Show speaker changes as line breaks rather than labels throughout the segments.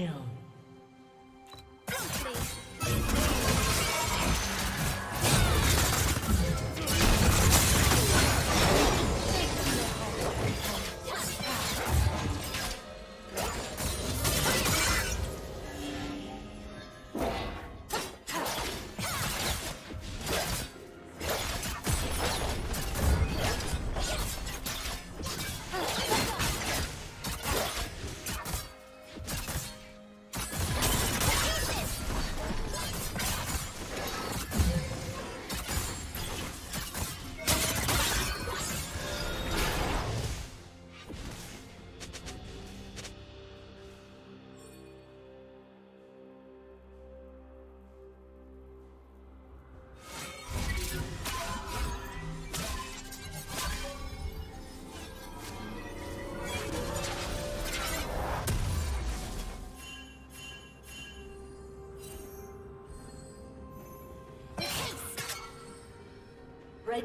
kill.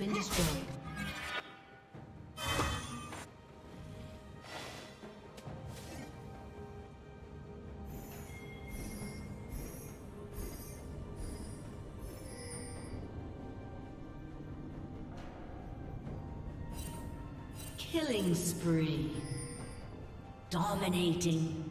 Been destroyed. Killing spree. Dominating.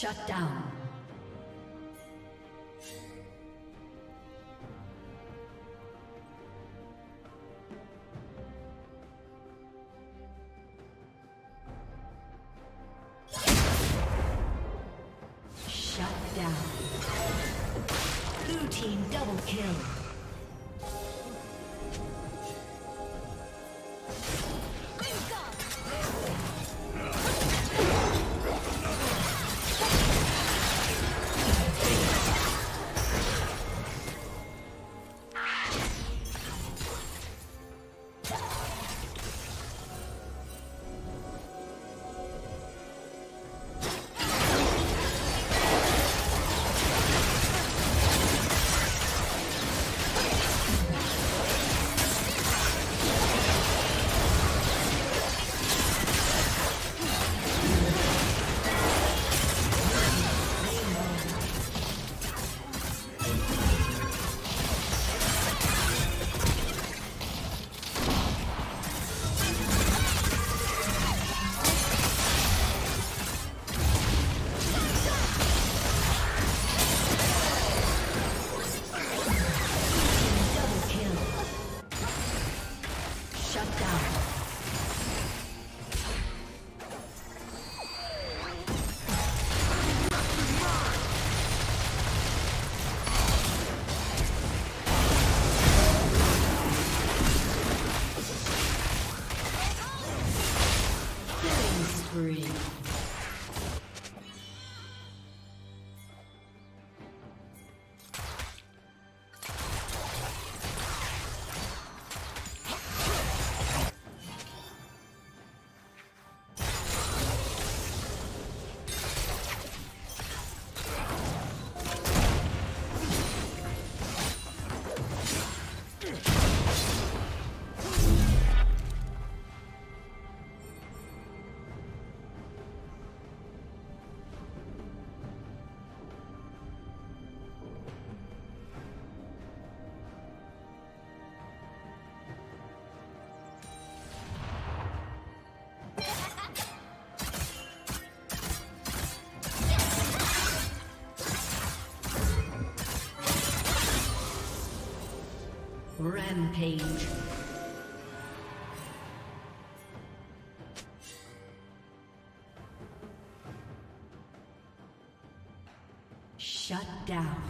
Shut down. Rampage. Shut down.